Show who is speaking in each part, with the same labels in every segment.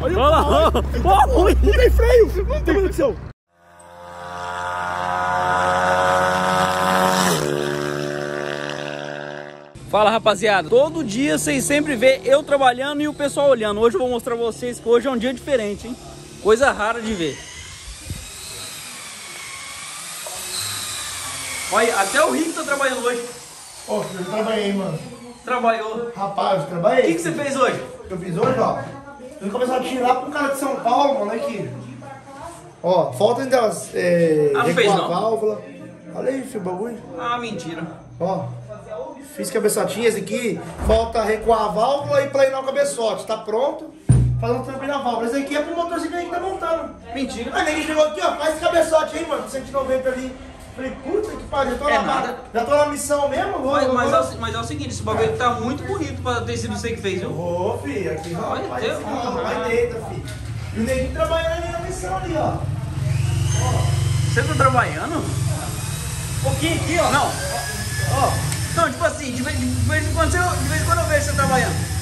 Speaker 1: Olha lá! Ó, não tem freio! Não tem condição! Fala rapaziada, todo dia vocês sempre vê eu trabalhando e o pessoal olhando. Hoje eu vou mostrar pra vocês que hoje é um dia diferente, hein? Coisa rara de ver. Olha, até o Rico tá trabalhando hoje.
Speaker 2: Ó, eu trabalhei, mano.
Speaker 1: Trabalhou.
Speaker 2: Rapaz, eu
Speaker 1: O
Speaker 2: trabalhei.
Speaker 1: que, que você fez hoje?
Speaker 2: Eu fiz hoje, ó. Eu começar a tirar pro cara de São Paulo, mano, aqui. Ó, falta ainda as, é,
Speaker 1: Ah, não fez, não?
Speaker 2: válvula. Olha aí, filho, o bagulho.
Speaker 1: Ah, mentira.
Speaker 2: Ó, fiz cabeçotinha esse aqui. Falta recuar a válvula e planear o cabeçote. Tá pronto. Fazendo também na válvula. Esse aqui é pro motorzinho que a gente tá montando.
Speaker 1: Mentira.
Speaker 2: Aí ninguém chegou aqui, ó. Faz esse cabeçote aí, mano. 190 ali. Falei, puta que pariu. Já tô,
Speaker 1: É
Speaker 2: na,
Speaker 1: nada.
Speaker 2: já tô na missão mesmo. Vou,
Speaker 1: Mas,
Speaker 2: vou-
Speaker 1: mas, é, o, mas é o seguinte, esse bagulho tá muito bonito pra ter sido você que fez, viu?
Speaker 2: Ô, filho, aqui, ó.
Speaker 1: Olha,
Speaker 2: Vai,
Speaker 1: Deus.
Speaker 2: cima, vai dentro, filho. E o neguinho trabalhando ali na missão ali, ó.
Speaker 1: Você tá trabalhando? Um pouquinho aqui, ó. Não. Ó. Não, tipo assim, de vez, de vez em quando você, de vez em quando eu vejo você trabalhando.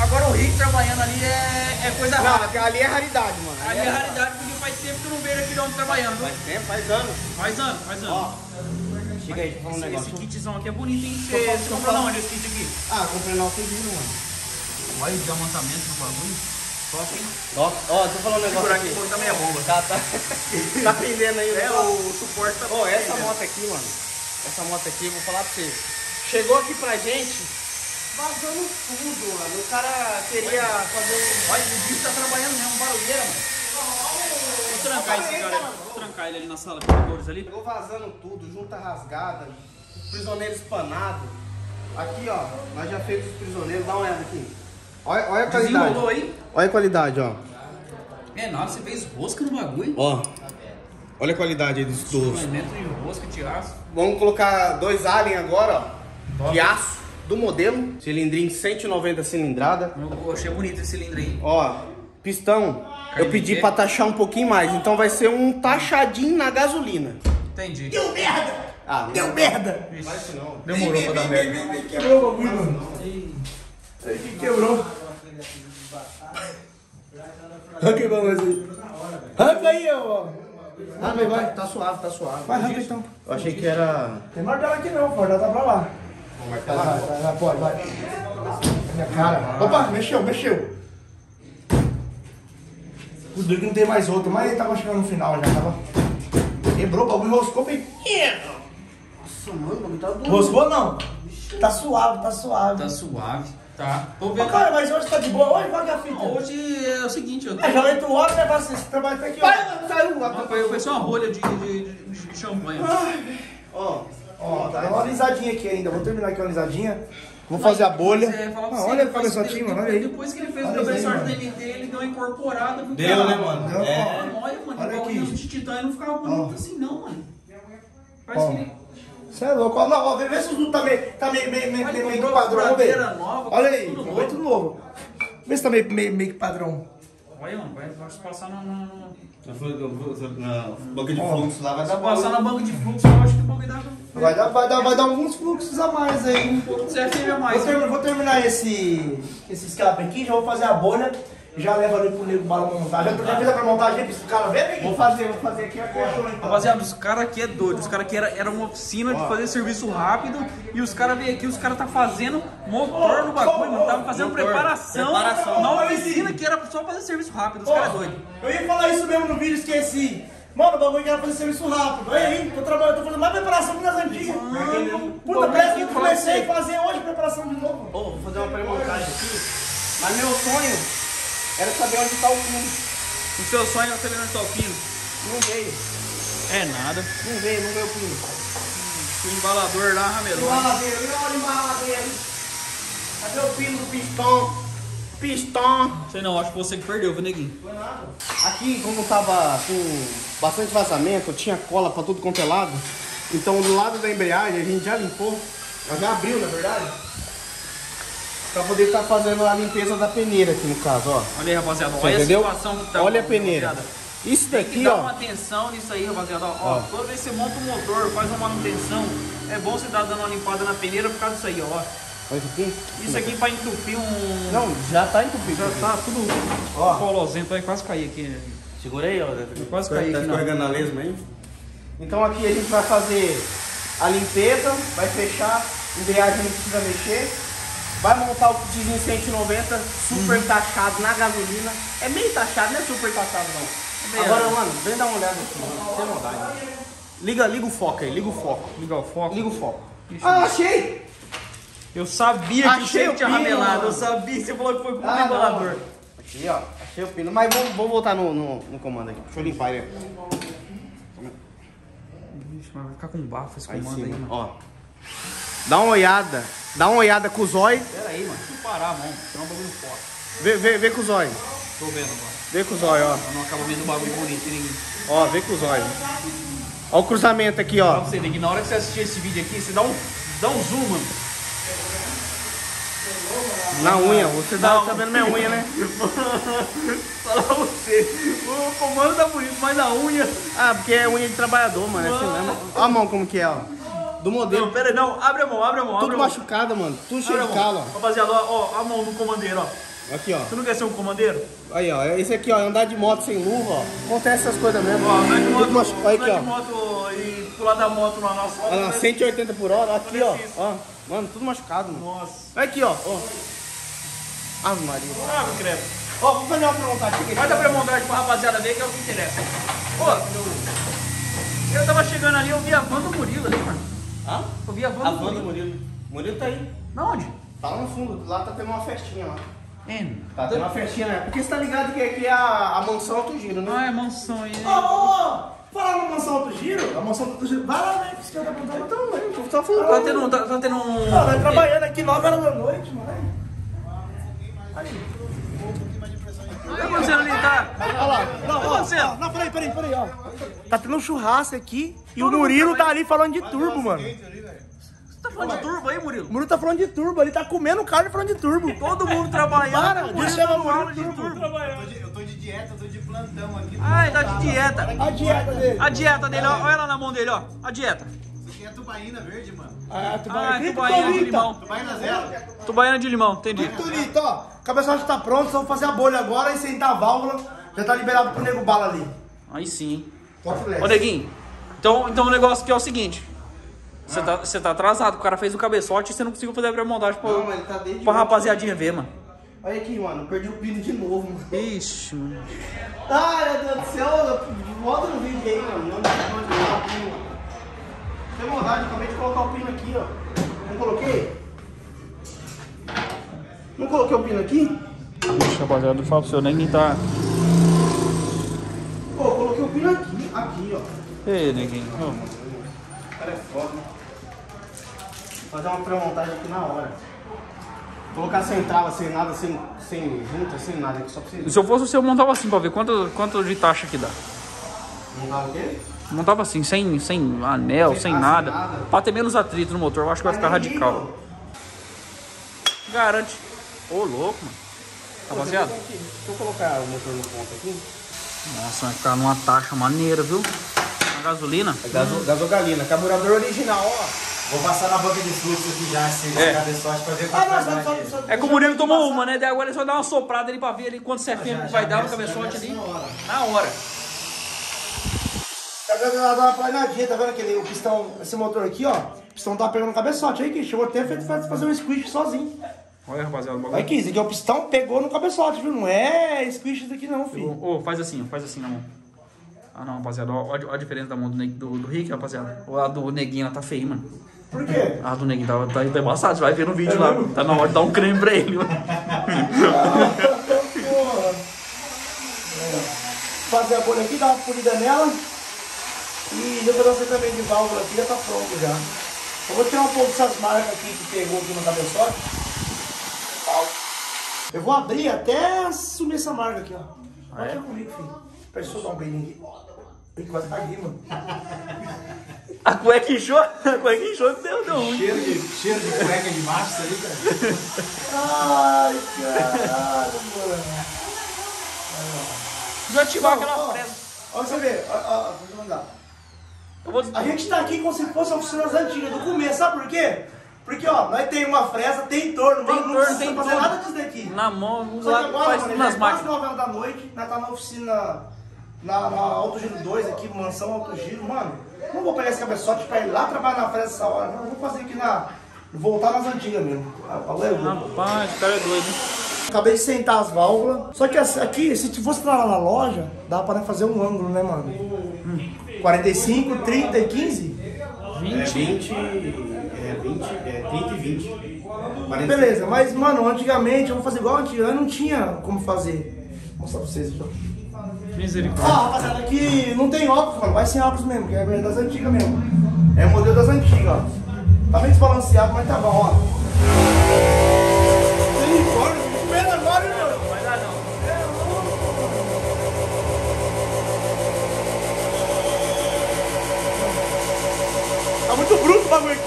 Speaker 1: Agora o Rick trabalhando ali é, é coisa rara.
Speaker 3: Não, ali é raridade, mano.
Speaker 1: Ali é raridade porque faz tempo que eu não vejo aquele homem trabalhando.
Speaker 3: Faz tempo, faz anos.
Speaker 1: Faz anos, faz anos.
Speaker 3: Chega aí, deixa eu falar um
Speaker 1: esse,
Speaker 3: negócio.
Speaker 1: esse kitzão aqui é bonito, hein? Você, você comprou onde esse kit aqui?
Speaker 3: Ah, comprei na Alphaville, mano.
Speaker 1: Olha, de amontamento no bagulho. Top, hein?
Speaker 3: Ó, ó, deixa eu falar um negócio
Speaker 1: Segurar
Speaker 3: aqui.
Speaker 1: aqui, tá meia bomba.
Speaker 3: Tá, tá. tá pendendo aí o
Speaker 1: É, o suporte tá
Speaker 3: Ó, essa moto aqui, mano. Essa moto aqui, eu vou falar pra você. Chegou aqui pra gente, vazando tudo, mano. O cara queria fazer um...
Speaker 1: Olha, o bicho tá trabalhando mesmo, barulheira, mano. Vou trancar esse cara trancar ele ali na sala de motores ali.
Speaker 3: Chegou vazando tudo, junta rasgada, prisioneiro espanado. Aqui, ó, nós já fez os prisioneiros, dá uma olhada aqui. Olha, olha a qualidade.
Speaker 1: Aí?
Speaker 3: Olha a qualidade, ó.
Speaker 1: É nada, você fez rosca no bagulho.
Speaker 3: Ó. Olha a qualidade aí dos.
Speaker 1: Suplemento de rosca de aço.
Speaker 3: Vamos colocar dois Alien agora, ó. De aço do modelo. Cilindrinho 190 cilindrada.
Speaker 1: Eu achei bonito esse cilindro aí.
Speaker 3: Ó, pistão. Eu pedi pra taxar um pouquinho mais, então vai ser um taxadinho na gasolina.
Speaker 1: Entendi.
Speaker 2: Deu merda!
Speaker 3: Ah,
Speaker 2: Deu merda!
Speaker 1: Demorou pra dar merda.
Speaker 2: Quebrou o bagulho, mano. Aí que quebrou. Arranca aí pra nós aí. Arranca aí, ó.
Speaker 3: Ah, não, vai, tá suave, tá suave.
Speaker 2: Vai, arranca então.
Speaker 3: Eu achei que era.
Speaker 2: Tem martelo aqui não, pode dar pra lá. Vai, vai, vai, pode, vai. Minha cara. Opa, mexeu, mexeu. O Duque não tem mais outro, mas ele tava chegando no final já, tava. Quebrou o bagulho, roscou bem.
Speaker 3: Nossa, mano, tá doido.
Speaker 2: Roscou não. Tá suave, tá suave.
Speaker 1: Tá suave. Tá. Tô
Speaker 2: Ô,
Speaker 1: vendo.
Speaker 2: cara, mas hoje tá de boa. Hoje qual que é a fita?
Speaker 1: Hoje é o seguinte, eu
Speaker 2: É, já 8 horas, né, parceiro? Você trabalha até aqui, ó.
Speaker 3: Vai, saiu lá.
Speaker 1: Não, foi, foi só uma rolha de, de, de, de champanhe.
Speaker 3: Ó,
Speaker 2: Ó, dá uma alisadinha aqui ainda. Vou terminar aqui uma alisadinha. Vou fazer a bolha.
Speaker 1: Pra
Speaker 2: Ah, olha o cabeçotinho, mano. Olha aí.
Speaker 1: Depois que ele fez o
Speaker 2: Olha aí,
Speaker 1: cabeçote
Speaker 2: mano.
Speaker 1: dele inteiro, ele deu uma incorporada.
Speaker 3: Deu,
Speaker 1: cara?
Speaker 3: né, mano?
Speaker 2: Deu,
Speaker 3: É.
Speaker 2: ó.
Speaker 1: Olha, mano,
Speaker 2: Olha
Speaker 1: igual
Speaker 2: aqui.
Speaker 1: o de titânio não ficava bonito
Speaker 2: Ó.
Speaker 1: assim, não, mano. Parece
Speaker 2: Ó.
Speaker 1: que ele.
Speaker 2: Você é louco. Ó, Não, ó, vê vê se os tá meio, tá meio, meio, meio,
Speaker 1: Olha,
Speaker 2: meio, meio padrão. Vamos ver.
Speaker 1: nova,
Speaker 2: Olha aí,
Speaker 1: tudo novo.
Speaker 2: tudo novo. Vê se tá meio, meio, meio que padrão.
Speaker 1: Mano, vai, vai passar na. na, na-
Speaker 3: Na banca de fluxo lá vai dar
Speaker 1: Se passar na banca de fluxo, eu acho que o bagulho dá.
Speaker 2: Vai dar, vai, dar, vai dar alguns fluxos a mais aí.
Speaker 1: CFM a
Speaker 2: Vou,
Speaker 1: mais.
Speaker 2: terminar, vou terminar esse, esse escape aqui, já vou fazer a bolha. Já levo ali pro nego bala montar. Já, já fez a pré-montagem aí pro cara ver,
Speaker 3: Vou fazer, vou fazer aqui agora.
Speaker 2: Fechou então.
Speaker 1: Rapaziada, os caras aqui é doido. Os caras aqui era, era uma oficina de fazer serviço rápido. E os caras veio aqui, os caras tá fazendo motor no bagulho, mano. Tava fazendo
Speaker 3: Motor.
Speaker 1: preparação,
Speaker 3: Preparação.
Speaker 1: na oficina que era só fazer serviço rápido. Os caras é doido.
Speaker 2: Eu ia falar isso mesmo no vídeo, esqueci. Mano, o bagulho que era fazer serviço rápido. Olha aí, tô trabalhando, tô fazendo mais preparação que nas antigas. Puta, parece que eu comecei a fazer hoje preparação de novo.
Speaker 3: Ô, vou fazer uma pré-montagem aqui. Mas meu sonho era saber onde tá o fundo.
Speaker 1: O seu sonho é saber onde tá o pino.
Speaker 3: Não veio.
Speaker 1: É nada.
Speaker 3: Não veio, não veio o pino.
Speaker 1: O embalador lá, ramelou.
Speaker 3: Embaladeira, e olha o embaladeira. Cadê o pino do pistão? Pistão.
Speaker 1: Sei não, acho que você que perdeu, viu, neguinho?
Speaker 3: Aqui, como tava com bastante vazamento, tinha cola pra tudo quanto é lado. Então, do lado da embreagem, a gente já limpou. Ela já abriu, na verdade. Pra poder estar fazendo a limpeza da peneira aqui, no caso, ó.
Speaker 1: Olha aí, rapaziada.
Speaker 3: Você
Speaker 1: Olha
Speaker 3: entendeu?
Speaker 1: a situação que tá.
Speaker 3: Olha a peneira.
Speaker 1: rapaziada.
Speaker 3: Isso
Speaker 1: Tem que
Speaker 3: daqui,
Speaker 1: dar
Speaker 3: ó.
Speaker 1: uma atenção nisso aí, rapaziada. Ó, ó, toda vez que você monta um motor, faz uma manutenção, é bom você dar dando uma limpada na peneira por causa disso aí, ó.
Speaker 3: Olha isso aqui.
Speaker 1: Isso aqui pra entupir um.
Speaker 3: Não, já tá entupido.
Speaker 1: Já tá tudo
Speaker 3: Ó.
Speaker 1: colosento, vai quase cair aqui.
Speaker 3: Segura aí, ó.
Speaker 1: quase caí
Speaker 3: tá
Speaker 1: aqui, não.
Speaker 3: escorregando na lesma aí. Então aqui a gente vai fazer a limpeza, vai fechar, embreagem não precisa mexer. Vai montar o kitzinho 190, super
Speaker 1: Uhum.
Speaker 3: taxado na gasolina. É meio taxado, não é super taxado não.
Speaker 1: meio-
Speaker 3: Agora, mano, vem dar uma olhada aqui, mano. Sem maldade. Liga, liga o foco aí, liga o foco.
Speaker 1: Ligar o foco.
Speaker 3: Liga o foco. Ah, achei!
Speaker 1: Eu sabia que
Speaker 3: Achei o
Speaker 1: tinha
Speaker 3: pino,
Speaker 1: ramelado. Eu sabia você falou que foi com o
Speaker 3: Ah,
Speaker 1: regulador.
Speaker 3: Aqui, ó. Achei o pino. Mas vamos, vamos voltar no, no, no comando aqui. Deixa eu limpar ele.
Speaker 1: Mas vai ficar com bafo esse
Speaker 3: Aí
Speaker 1: comando
Speaker 3: sim,
Speaker 1: aí, mano.
Speaker 3: ó. Dá uma olhada. Dá uma olhada com o zóio.
Speaker 1: Pera aí, mano. Deixa eu parar a mão. Senão o bagulho forte.
Speaker 3: Vê, vê, vê com o zóio.
Speaker 1: Tô vendo agora.
Speaker 3: Vê com o zóio, ó.
Speaker 1: Não acabar vendo o bagulho bonito. hein?
Speaker 3: Ó, vê com o zóio. Ó o cruzamento aqui,
Speaker 1: Pra
Speaker 3: ó.
Speaker 1: você ver que na hora que você assistir esse vídeo aqui, você dá um, dá um zoom, mano.
Speaker 3: Na unha. Você tá,
Speaker 1: Não.
Speaker 3: tá vendo minha unha, né?
Speaker 1: Fala pra você. O comando tá bonito, mas a unha.
Speaker 3: Ah, porque é unha de trabalhador, mano. É assim mesmo. Ó a mão como que é, ó. Do modelo.
Speaker 1: Não, pera aí, não. Abre a mão, abre a mão.
Speaker 3: Tudo machucado, mano. Tudo cheio de calo, ó.
Speaker 1: Rapaziada, ó, ó, a mão do comandeiro, ó.
Speaker 3: Aqui, ó.
Speaker 1: Você não quer ser um comandeiro?
Speaker 3: Aí, ó. Esse aqui, ó. Andar de moto sem luva, ó. Acontece essas coisas mesmo.
Speaker 1: Ó, andar de moto,
Speaker 3: Tudo machu- aqui, ó.
Speaker 1: de moto e pular da moto lá na asfalto. Né?
Speaker 3: 180 por hora. Aqui, ó. Ó. Mano, tudo machucado, mano.
Speaker 1: Nossa.
Speaker 3: Aqui, ó. ó. Ave Maria.
Speaker 1: Ah, credo.
Speaker 3: Ó, vou fazer uma pergunta aqui.
Speaker 1: Vai dar pra montagem pra rapaziada ver que é o que interessa. Pô, eu tava chegando ali, eu vi a van do Murilo ali, mano. A van
Speaker 3: A
Speaker 1: Murilo.
Speaker 3: Murilo. Murilo tá aí.
Speaker 1: Na onde?
Speaker 3: Tá lá no fundo. Lá tá tendo uma festinha lá.
Speaker 1: É.
Speaker 3: Tá tendo uma festinha, né? Porque você tá ligado que aqui é a, a mansão Alto Giro, né?
Speaker 1: Ah, é mansão aí,
Speaker 2: Ô,
Speaker 1: né?
Speaker 2: ô, ô! Fala na mansão Alto Giro, a mansão Alto Giro. Vai lá, né? Cara tá perguntando. Então, velho.
Speaker 3: Eu tô falando.
Speaker 1: Tá tendo, tá, tá tendo um...
Speaker 2: Vai trabalhando aqui 9 horas da noite, mano.
Speaker 1: O que tá acontecendo ali, tá?
Speaker 2: Olha lá. Não,
Speaker 1: O tá
Speaker 2: ó,
Speaker 1: acontecendo?
Speaker 2: ó, não, peraí, peraí, peraí, ó. Tá tendo um churrasco aqui e o Murilo tá ali falando de turbo, mano.
Speaker 1: Você tá falando de turbo aí, Murilo?
Speaker 2: O Murilo tá falando de turbo, ele tá comendo carne falando de turbo.
Speaker 1: Todo mundo trabalhando,
Speaker 2: Para,
Speaker 1: o
Speaker 2: deixa
Speaker 1: Murilo
Speaker 2: eu
Speaker 1: dando
Speaker 2: chamar o
Speaker 1: aula de
Speaker 2: Murilo
Speaker 1: turbo.
Speaker 4: Eu tô de dieta, eu tô de plantão aqui.
Speaker 1: Ai, tá de dieta.
Speaker 2: A dieta dele.
Speaker 1: A dieta dele, ó, olha lá na mão dele, ó. A dieta.
Speaker 4: Isso aqui é tubaína verde, mano.
Speaker 2: Ah,
Speaker 1: Ah,
Speaker 2: Clica,
Speaker 1: tubaína de limão.
Speaker 4: Tubaína zero.
Speaker 1: Tubaína de limão, entendi.
Speaker 2: Tolita, ó. O cabeçote tá pronto, só vou fazer a bolha agora e sentar a válvula. Já tá liberado pro nego bala ali.
Speaker 1: Aí sim.
Speaker 2: Top.
Speaker 1: Ô, Neguinho, então, então o negócio aqui é o seguinte. Você tá, você tá atrasado, o cara fez o cabeçote e você não conseguiu fazer a pré-montagem pra,
Speaker 3: Não, mas ele tá desde
Speaker 1: pra rapaziadinha ver, mano.
Speaker 3: Olha aqui, mano. Perdi o pino de novo, mano.
Speaker 1: Ixi, mano.
Speaker 3: Ai, meu Deus do céu. Volta no vídeo aí, mano. Não, não, não, não, o pino. Tem vontade, acabei de colocar o pino aqui, ó. Não coloquei? Não coloquei o pino aqui?
Speaker 1: Ixi, rapaziada, eu falo pro seu Neguinho tá.
Speaker 3: Pô, eu coloquei o pino aqui. Aqui, ó.
Speaker 1: Ei, Neguinho. ô.
Speaker 3: O cara é foda. Vou fazer uma pré-montagem aqui na hora. Colocar sem trava, sem nada, sem, sem junta, sem nada aqui, só você
Speaker 1: Se eu fosse eu montava assim pra ver quanto, quanto de taxa que dá.
Speaker 3: montar o quê?
Speaker 1: Montava assim, sem, sem anel,
Speaker 3: Sem-
Speaker 1: nada.
Speaker 3: nada.
Speaker 1: Pra ter menos atrito no motor, eu acho que vai ficar radical. Garante. Ô, louco, mano.
Speaker 3: ó.
Speaker 1: Rapaziada.
Speaker 3: Deixa eu colocar o motor no ponto aqui.
Speaker 1: Nossa, vai ficar numa taxa maneira, viu? A gasolina.
Speaker 3: É gaso, gasogalina, carburador original, ó.
Speaker 4: Vou passar na banca de fluxo aqui já, esse
Speaker 1: É.
Speaker 4: cabeçote pra ver
Speaker 2: Ah,
Speaker 4: quanto
Speaker 2: não,
Speaker 4: vai dar aqui.
Speaker 1: É que o Murilo tomou uma, né? Daí agora ele só dá uma soprada ali pra ver ali quanto
Speaker 4: já-
Speaker 1: que vai
Speaker 4: já
Speaker 1: dar no
Speaker 4: desce-
Speaker 1: cabeçote ali.
Speaker 4: na hora.
Speaker 1: Na hora.
Speaker 2: Tá vendo? Ela dá uma planadinha, tá vendo aquele o pistão, esse motor aqui, ó. O pistão tá pegando no cabeçote aí, que chegou até fazer um squish sozinho.
Speaker 1: Olha, rapaziada, o
Speaker 2: Olha
Speaker 1: bagulho.
Speaker 2: aqui, esse aqui é o pistão, pegou no cabeçote, viu? Não é squish isso aqui não, filho.
Speaker 1: Ô, faz assim, ó, faz assim na mão. Ah não, rapaziada, ó, ó a- diferença da mão do, do, do Rick, rapaziada. O lado do neguinho ela tá feio, mano.
Speaker 2: Por quê?
Speaker 1: A do neguinho tá, tá, embaçado, você vai ver no vídeo lá. Tá na hora de dar um creme pra ele.
Speaker 2: Porra. Fazer a bolha aqui, dar uma polida nela. E já dar também de válvula aqui, já tá pronto já. Eu vou tirar um pouco dessas marcas aqui que pegou aqui no cabeçote. Eu vou abrir até sumir essa marca aqui, ó. Pode ir comigo, filho. Eu dar um beijinho aqui. Ih, quase caguei, mano.
Speaker 1: A cueca inchou, a cueca inchou que deu, deu ruim.
Speaker 4: Cheiro de, cheiro de cueca de macho, isso ali, cara.
Speaker 2: Ai, caralho, mano.
Speaker 1: Já ativar aquela
Speaker 2: Ó,
Speaker 1: fresa.
Speaker 2: Ó, você vê, ó, ó, deixa eu mandar.
Speaker 1: Vou...
Speaker 2: A gente tá aqui como se fosse oficinas antigas, do começo, sabe por quê? Porque, ó, nós tem uma fresa, tem torno,
Speaker 1: Tem
Speaker 2: mano, não
Speaker 1: torno,
Speaker 2: precisa
Speaker 1: tem
Speaker 2: fazer nada disso daqui.
Speaker 1: Na mão, vamos
Speaker 2: Só que
Speaker 1: lá,
Speaker 2: agora,
Speaker 1: faz
Speaker 2: mano,
Speaker 1: nas
Speaker 2: é quase
Speaker 1: máquinas.
Speaker 2: 9 horas da noite, nós tá na oficina, na, na Alto Giro 2 aqui, mansão Alto Giro, mano. Não vou pegar esse cabeçote pra ir lá trabalhar na fresa essa hora, não. Vou fazer aqui na. Voltar nas antigas mesmo. A- a- a- eu-
Speaker 1: Rapaz, o cara é doido, hein?
Speaker 2: Acabei de sentar as válvulas. Só que aqui, se fosse lá na loja, dá pra fazer um ângulo, né, mano? 45, 30 e 15?
Speaker 3: É 20, é 20, é 30 e 20.
Speaker 2: Beleza, mas, mano, antigamente, eu vou fazer igual antigamente, não tinha como fazer. Vou mostrar pra vocês aqui, ó.
Speaker 1: Misericórdia.
Speaker 2: Ó, rapaziada, aqui não tem óculos, mano. Vai sem óculos mesmo, que é das antigas mesmo. É o modelo das antigas, ó. Tá meio desbalanceado, mas tá bom, ó. Misericórdia, agora, hein, mano.
Speaker 1: Vai dar não.
Speaker 2: Tá muito bruto o bagulho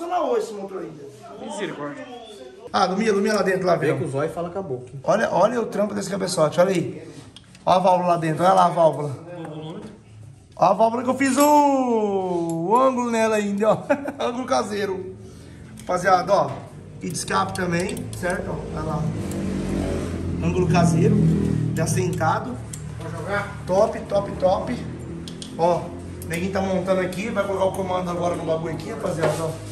Speaker 2: funcionar hoje esse motor ainda.
Speaker 1: Misericórdia.
Speaker 2: Ah, Lumia, Lumia lá dentro, lá,
Speaker 3: Vem com
Speaker 2: velho.
Speaker 3: o zóio e fala com a boca.
Speaker 2: Olha, olha o trampo desse cabeçote, olha aí. Olha a válvula lá dentro, olha lá a válvula. Olha a válvula que eu fiz o, o ângulo nela ainda, ó. ângulo caseiro. Rapaziada, ó. E de escape também, certo? Olha lá. Ângulo caseiro, já sentado. Top, top, top. Ó, o neguinho tá montando aqui, vai colocar o comando agora no bagulho aqui, rapaziada, ó.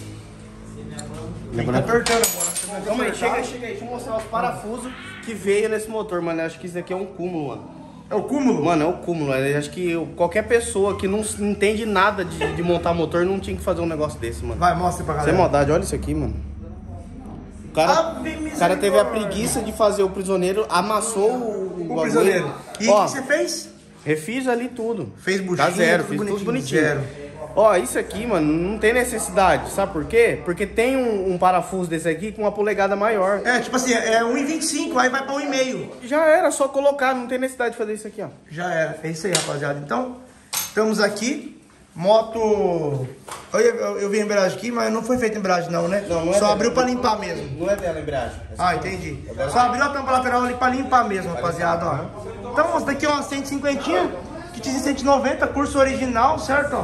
Speaker 2: Que tá apertando agora.
Speaker 3: Calma aí, chega aí, chega aí. Deixa eu mostrar os parafusos que veio nesse motor, mano. Eu acho que isso aqui é um cúmulo, mano.
Speaker 2: É o cúmulo?
Speaker 3: Mano, é o cúmulo. Eu acho que qualquer pessoa que não entende nada de, de montar motor não tinha que fazer um negócio desse, mano.
Speaker 2: Vai, mostra pra
Speaker 3: Sem
Speaker 2: galera.
Speaker 3: maldade, olha isso aqui, mano. O cara,
Speaker 2: Ave
Speaker 3: o cara teve a preguiça de fazer o prisioneiro, amassou o,
Speaker 2: O
Speaker 3: bagulho.
Speaker 2: prisioneiro. E o que você fez?
Speaker 3: refiz ali tudo.
Speaker 2: Fez buchinha,
Speaker 3: Tá zero,
Speaker 2: tudo
Speaker 3: fiz tudo
Speaker 2: bonitinho,
Speaker 3: bonitinho.
Speaker 2: zero.
Speaker 3: Ó, isso aqui, mano, não tem necessidade. Sabe por quê? Porque tem um, um parafuso desse aqui com uma polegada maior.
Speaker 2: É, tipo assim, é 1,25, aí vai pra 1,5.
Speaker 3: Já era, só colocar, não tem necessidade de fazer isso aqui, ó.
Speaker 2: Já era. É isso aí, rapaziada. Então, estamos aqui. Moto. Eu, eu, eu vi a embreagem aqui, mas não foi feita embreagem, não, né?
Speaker 3: Não, não é
Speaker 2: Só abriu pra limpar mesmo.
Speaker 3: Não é dela a embreagem.
Speaker 2: Ah, entendi. Só abriu a tampa lateral ali pra limpar mesmo, rapaziada, ó. Então, essa daqui é uma 150, kitzinho 190, curso original, certo?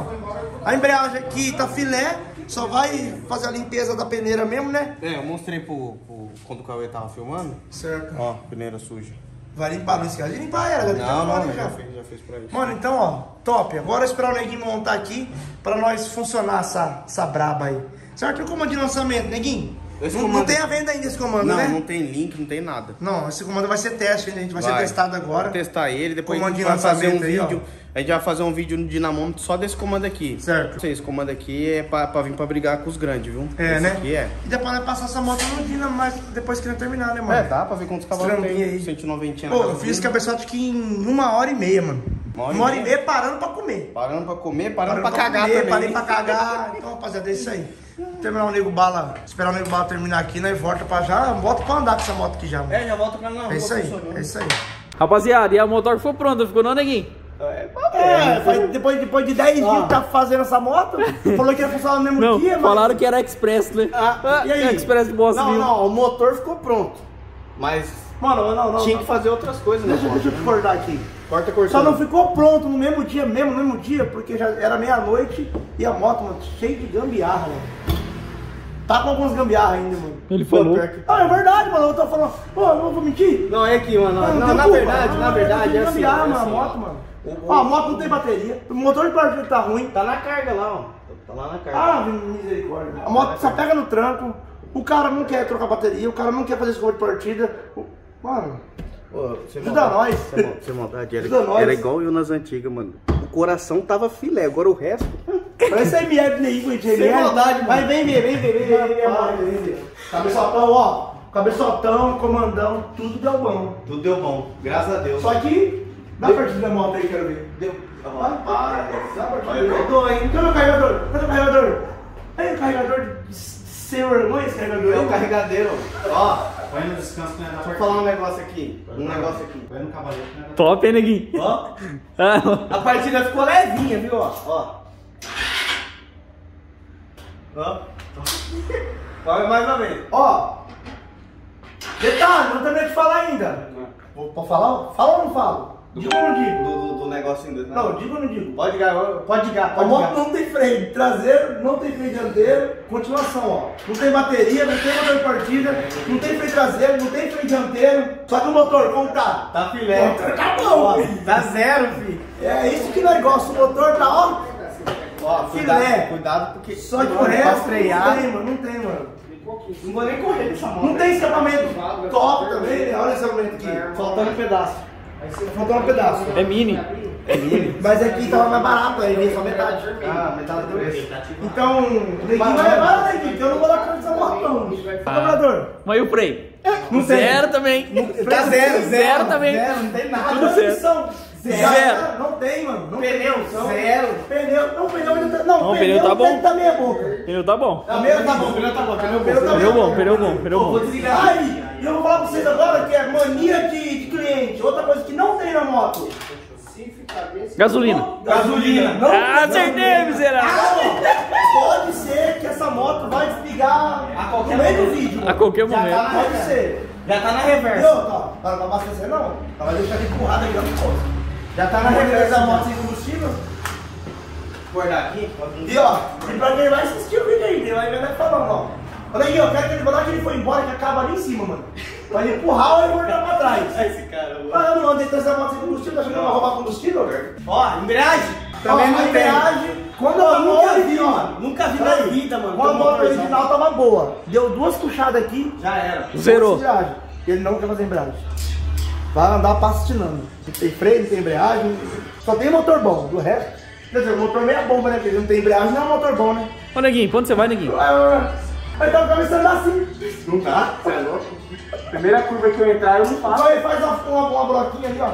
Speaker 2: A embreagem aqui tá filé, só vai fazer a limpeza da peneira mesmo, né?
Speaker 3: É, eu mostrei pro, pro- quando o Cauê tava filmando.
Speaker 2: Certo.
Speaker 3: Ó, peneira suja.
Speaker 2: Vai limpar, não esquece de limpar ela,
Speaker 3: Não, não, mas
Speaker 2: já.
Speaker 3: fez, já fez pra isso.
Speaker 2: Mano, então, ó, top. Agora esperar o neguinho montar aqui pra nós funcionar essa, essa braba aí. Certo? E o comando de lançamento, neguinho?
Speaker 3: Esse
Speaker 2: Não, não
Speaker 3: comando-
Speaker 2: tem a venda ainda esse comando,
Speaker 3: Não,
Speaker 2: né?
Speaker 3: não tem link, não tem nada.
Speaker 2: Não, esse comando vai ser teste ainda, a gente vai, ser
Speaker 3: Vai.
Speaker 2: testado agora.
Speaker 3: Vou testar ele, depois a
Speaker 2: Comando
Speaker 3: gente
Speaker 2: de
Speaker 3: vai fazer um
Speaker 2: aí, ó.
Speaker 3: vídeo. A gente vai fazer um vídeo no dinamômetro só desse comando aqui.
Speaker 2: Certo.
Speaker 3: Esse comando aqui é pra, pra vir pra brigar com os grandes, viu?
Speaker 2: É,
Speaker 3: Esse
Speaker 2: né?
Speaker 3: aqui é.
Speaker 2: E depois nós passar essa moto no Dina, mas depois que nós terminar, né, mano?
Speaker 3: É, dá pra ver quantos cavalos tem.
Speaker 2: aí.
Speaker 3: 190
Speaker 2: Pô, eu fiz cabeçote aqui em uma hora e meia, mano.
Speaker 3: Uma hora e
Speaker 2: Uma hora e
Speaker 3: meia?
Speaker 2: parando pra comer.
Speaker 3: Parando pra comer, parando, pra cagar
Speaker 2: comer,
Speaker 3: também.
Speaker 2: Parei pra cagar. Então, rapaziada, é isso aí. Terminar o Nego Bala, esperar o Nego Bala terminar aqui, nós volta pra já, volta pra andar com essa moto aqui já, mano.
Speaker 3: É, já volta pra não.
Speaker 2: É isso aí, é isso aí.
Speaker 1: Rapaziada, e a motor ficou pronta, ficou não, neguinho?
Speaker 2: É, faz- depois, depois de 10 dias que tá fazendo essa moto, falou que ia funcionar no mesmo
Speaker 1: Não,
Speaker 2: dia,
Speaker 1: falaram
Speaker 2: mano.
Speaker 1: que era Express, né?
Speaker 2: Ah, e aí?
Speaker 1: Express de Bosta
Speaker 3: Não,
Speaker 1: Civil.
Speaker 3: não, o motor ficou pronto. Mas
Speaker 2: Mano, não, não.
Speaker 3: tinha
Speaker 2: não.
Speaker 3: que fazer outras coisas, né?
Speaker 2: Deixa, deixa eu te cortar aqui.
Speaker 3: Corta
Speaker 2: Só
Speaker 3: cortando.
Speaker 2: não ficou pronto no mesmo dia, mesmo no mesmo dia, porque já era meia-noite e a moto, mano, cheia de gambiarra, mano. Tá com algumas gambiarras ainda, mano.
Speaker 5: Ele falou.
Speaker 3: que-
Speaker 2: Ah, é verdade, mano. Eu tô falando. Pô, eu não vou mentir.
Speaker 3: Não, é aqui, mano. Não,
Speaker 2: tem
Speaker 3: na
Speaker 2: culpa.
Speaker 3: verdade, na
Speaker 2: Não,
Speaker 3: verdade, é assim.
Speaker 2: gambiarra,
Speaker 3: é
Speaker 2: mano, a
Speaker 3: assim,
Speaker 2: moto, mano. Ó, a moto não tem bateria. O motor de partida tá ruim.
Speaker 3: Tá na carga lá, ó. Tá lá na carga.
Speaker 2: Ah, misericórdia. A moto só pega no tranco. O cara não quer trocar bateria. O cara não quer fazer escova de partida. Mano,
Speaker 3: Pô,
Speaker 2: Ajuda
Speaker 3: maldade,
Speaker 2: nós.
Speaker 3: Sem, mal- sem maldade. Era, era igual eu nas antigas, mano. O coração tava filé, agora o resto.
Speaker 2: Parece ML nem com
Speaker 3: Sem maldade, mano.
Speaker 2: Vai, vem ver, vem ver, vem ver, vem ver. Cabeçotão, ó. Cabeçotão, comandão, tudo deu bom.
Speaker 3: Tudo deu bom, graças a Deus.
Speaker 2: Só que, dá partida da moto aí, quero ver.
Speaker 3: Deu.
Speaker 2: Vai, para. Dá partida.
Speaker 3: Dou, hein?
Speaker 2: Cadê o carregador? Cadê o carregador? Aí o carregador sem vergonha esse carregador
Speaker 3: É
Speaker 2: aí.
Speaker 3: o carregadeiro. Ó,
Speaker 4: Põe no descanso que não é da
Speaker 3: deixa eu
Speaker 4: porta.
Speaker 3: falar um negócio aqui. Um negócio aqui.
Speaker 4: Põe no cavalete que não é da
Speaker 5: Top, hein, neguinho?
Speaker 3: Ó,
Speaker 5: Ah,
Speaker 3: a partida ficou levinha, viu? Ó. Ó. Vai mais uma vez.
Speaker 2: Ó, detalhe, não terminei de falar ainda. Vou- Pode falar? Fala ou não falo? Digo ou não digo?
Speaker 3: Do, do, do negocinho do.
Speaker 2: Não, digo ou não digo?
Speaker 3: Pode ligar, pode ligar,
Speaker 2: A
Speaker 3: pode
Speaker 2: moto
Speaker 3: ligar.
Speaker 2: não tem freio traseiro, não tem freio dianteiro, continuação, ó. Não tem bateria, não tem motor de partida, não tem freio traseiro, não tem freio dianteiro. Só que o motor, como tá?
Speaker 3: Tá filé.
Speaker 2: Tá bom.
Speaker 3: Ó, Tá zero, filho.
Speaker 2: É isso que gostamos, o motor tá, ó.
Speaker 3: Ó,
Speaker 2: Filé.
Speaker 3: cuidado, cuidado porque.
Speaker 2: Só que o
Speaker 3: Pra
Speaker 2: resto
Speaker 3: frear.
Speaker 2: não tem, mano, não tem, mano.
Speaker 3: Não vou nem correr dessa moto.
Speaker 2: Não tem escapamento top também, né? Olha esse escapamento aqui.
Speaker 3: Faltando um pedaço.
Speaker 2: Faltou um pedaço.
Speaker 5: é mini.
Speaker 2: Mas aqui tava mais barato, aí veio só metade.
Speaker 3: Ah, metade do preço.
Speaker 2: Então, o neguinho vai levar, né, neguinho? Então eu não vou dar conta dessa moto, não. Cobrador.
Speaker 5: Mas e o freio?
Speaker 2: Não tem.
Speaker 5: Zero também.
Speaker 3: Tá zero, zero.
Speaker 5: Zero também.
Speaker 3: Zero, não tem nada.
Speaker 5: Tudo zero.
Speaker 2: São
Speaker 5: Zero.
Speaker 2: Não tem, mano. Não
Speaker 3: Pneu,
Speaker 2: tem
Speaker 3: zero.
Speaker 2: Pneu, não, pneu ainda tá. Não,
Speaker 5: Não, pneu tá bom.
Speaker 2: Tá meia boca.
Speaker 5: Pneu tá bom.
Speaker 3: Pneu tá bom, pneu tá bom, pneu
Speaker 2: Pneu tá
Speaker 5: Pneu bom, pneu bom, pneu
Speaker 3: Vou
Speaker 5: bom.
Speaker 3: desligar.
Speaker 2: Aí, e eu vou falar pra vocês agora que é mania de, de cliente. Outra coisa que não tem na moto.
Speaker 5: Gasolina.
Speaker 2: Gasolina. Não,
Speaker 5: Ah, acertei,
Speaker 2: não.
Speaker 5: miserável.
Speaker 2: Ah, Pode ser que essa moto vai desligar
Speaker 3: A qualquer
Speaker 2: no meio do
Speaker 3: momento.
Speaker 2: vídeo.
Speaker 5: A qualquer
Speaker 3: Já tá
Speaker 5: momento.
Speaker 3: na
Speaker 2: Pode ser.
Speaker 3: Já tá na reversa.
Speaker 2: Tá, para não abastecer não. Ela vai deixar de empurrada aqui, ó.
Speaker 3: Já tá
Speaker 2: Na reversa. da moto sem combustível.
Speaker 3: Guardar aqui.
Speaker 2: E ó, e pra quem vai assistir o vídeo aí, quem vai ver vai falando, ó. Olha aí, ó, quero que ele falar que ele foi embora, que acaba ali em cima, mano. Pra ele empurrar ou ele voltar pra trás.
Speaker 3: Esse cara.
Speaker 2: Ah, eu não andei trazer a moto sem combustível, tá achando que eu vou roubar combustível, velho?
Speaker 3: Ó, embreagem. Também não tem.
Speaker 2: embreagem, quando a
Speaker 3: nunca vi,
Speaker 2: ó,
Speaker 3: mano. Nunca vi na vida, mano.
Speaker 2: Quando a moto original tava boa, deu duas puxadas aqui,
Speaker 3: Já era.
Speaker 5: Zerou.
Speaker 2: Ele não quer fazer embreagem. Vai andar pastinando. Não tem freio, não tem embreagem. Só tem motor bom. Do resto. Quer dizer, o motor meia bomba, né? Porque ele não tem embreagem, não é um motor bom, né?
Speaker 5: Ô, neguinho, pra onde você vai, neguinho?
Speaker 2: Aí tá começando assim.
Speaker 3: Não tá? Você é louco? Primeira curva que eu entrar, eu não faço.
Speaker 2: Aí faz uma, uma, uma bloquinha ali, ó.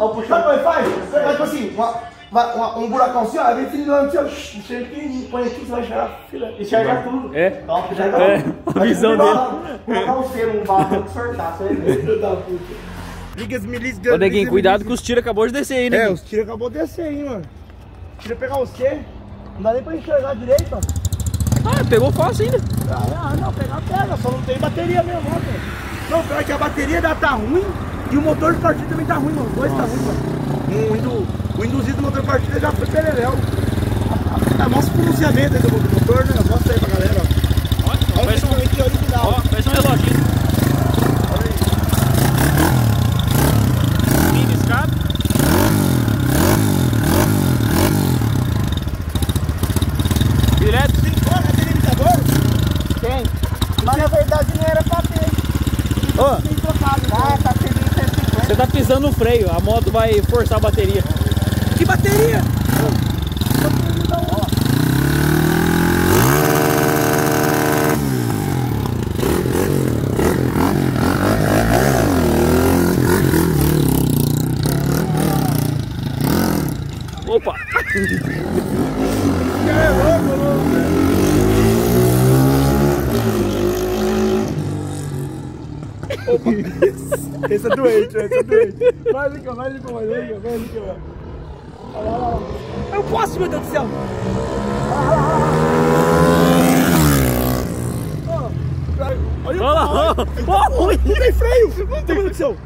Speaker 2: Ó, puxa. Sabe o que ele faz? Você faz tipo assim, uma, uma- uma- um buracão assim, ó. Aí vem filando assim, ó. Chega pequenininho. Põe aqui, você vai enxergar.
Speaker 3: Enxerga tudo.
Speaker 5: É.
Speaker 3: Top, já
Speaker 5: É, a visão dele.
Speaker 3: Colocar um selo, um barro, que sortar, você vê.
Speaker 2: Filho da puta. Liga as milícias.
Speaker 5: Ô, neguinho, cuidado que os tiros acabou de descer aí,
Speaker 2: É,
Speaker 5: né?
Speaker 2: os tiros acabou de descer aí, mano. Tira pegar você. Não dá nem pra enxergar direito, ó.
Speaker 5: Ah, pegou fácil ainda.
Speaker 2: Ah, não, pegar pega, só não tem bateria mesmo, ó, cara. Não, pior que a bateria dela tá ruim e o motor de partida também tá ruim, mano. Os dois tá ruim, mano. O, indu, o induzido do motor partida já foi pereréu. Ah, mostra o pronunciamento aí do motor, né? Mostra aí pra galera, ó. Olha
Speaker 5: parece
Speaker 2: o
Speaker 5: um,
Speaker 2: equipamento original.
Speaker 5: ó, parece um reloginho. Direto.
Speaker 2: Tem fora, tem limitador?
Speaker 3: Tem. Mas na verdade não era pra ter.
Speaker 5: Ô,
Speaker 3: trocado. Ah, tá servindo 150.
Speaker 5: você tá pisando no freio, a moto vai forçar a bateria.
Speaker 2: Bateria?
Speaker 5: Opa!
Speaker 2: Opa, esse é doente, esse é doente. Vai, Lica, vai, Lica, vai, Lica, vai, Lica. vai. Olha lá, olha lá. Eu posso, meu Deus do céu. Olha o
Speaker 5: Olha lá!
Speaker 2: Não tem freio! Meu Deus do céu!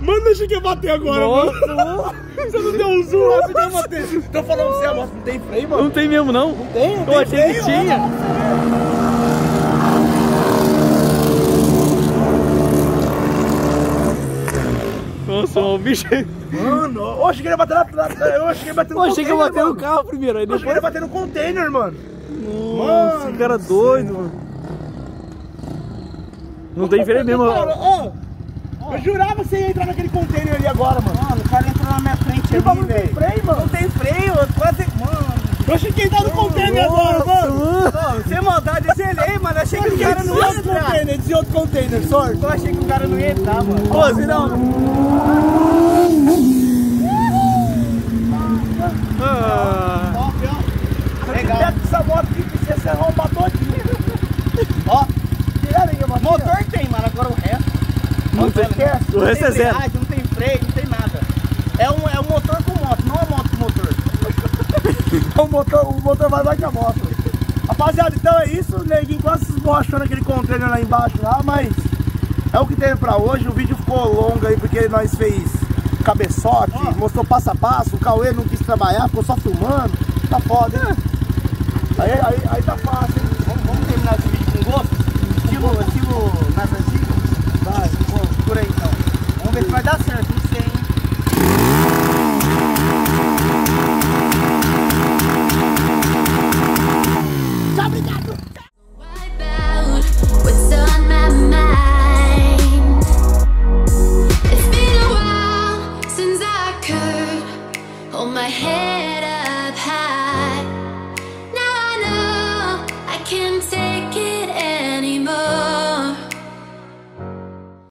Speaker 2: Mano, eu achei que ia bater agora,
Speaker 5: Nossa.
Speaker 2: mano. Você não deu um zoom lá, você ia bater. Tô falando você, a moto não tem freio, mano.
Speaker 5: Não tem mesmo, não.
Speaker 2: Tem, não
Speaker 5: Eu
Speaker 2: tem
Speaker 5: achei que
Speaker 2: freio,
Speaker 5: tinha.
Speaker 2: olha
Speaker 5: Nossa, o bicho.
Speaker 2: Mano, eu achei que ele ia bater na. Eu achei que ele ia bater no
Speaker 5: Eu achei que
Speaker 2: container,
Speaker 5: bati no
Speaker 2: mano.
Speaker 5: carro primeiro, aí
Speaker 2: Eu achei que ele ia
Speaker 5: depois.
Speaker 2: bater no container, mano.
Speaker 5: Nossa,
Speaker 2: Mano
Speaker 5: que cara
Speaker 2: do
Speaker 5: doido, mano. Não tem freio mesmo.
Speaker 2: Ó, eu jurava que você ia entrar naquele container ali agora, mano.
Speaker 3: Mano, o cara entrou na minha frente ali,
Speaker 2: bagulho tem
Speaker 3: velho.
Speaker 2: freio, mano.
Speaker 3: Não tem freio, eu quase. Mano.
Speaker 2: Eu achei que ia entrar no container agora, mano.
Speaker 3: Mano, sem maldade, eu zelei, mano. Achei que o cara não ia
Speaker 2: outro
Speaker 3: entrar.
Speaker 2: container, desse outro container, sorte.
Speaker 3: Eu achei que o cara não ia entrar, mano.
Speaker 2: Ô, você não.
Speaker 5: Ah,
Speaker 3: Top, ó. Legal.
Speaker 2: Essa moto aqui que você se arrombar todinho.
Speaker 3: Ó,
Speaker 2: Tiraram a moto.
Speaker 3: motor tem, mano. Agora o resto.
Speaker 5: não tem.
Speaker 2: esquece.
Speaker 5: O resto é zero.
Speaker 3: Não tem freio, não tem nada. É um, é um motor com moto, não é moto com motor.
Speaker 2: O motor, o motor vai mais que a moto. Rapaziada, então é isso. O neguinho quase se esborrachou naquele container lá embaixo lá, mas é o que tem pra hoje. O vídeo ficou longo aí porque nós fez cabeçote, mostrou passo a passo. O Cauê não quis trabalhar, ficou só filmando. Tá foda, hein? Aí, aí, aí tá fácil, hein?
Speaker 3: Vamos, vamos terminar esse vídeo com gosto? Estilo, estilo nas antigas?
Speaker 2: Vai.
Speaker 3: Pô, por aí então. Vamos ver se vai dar certo?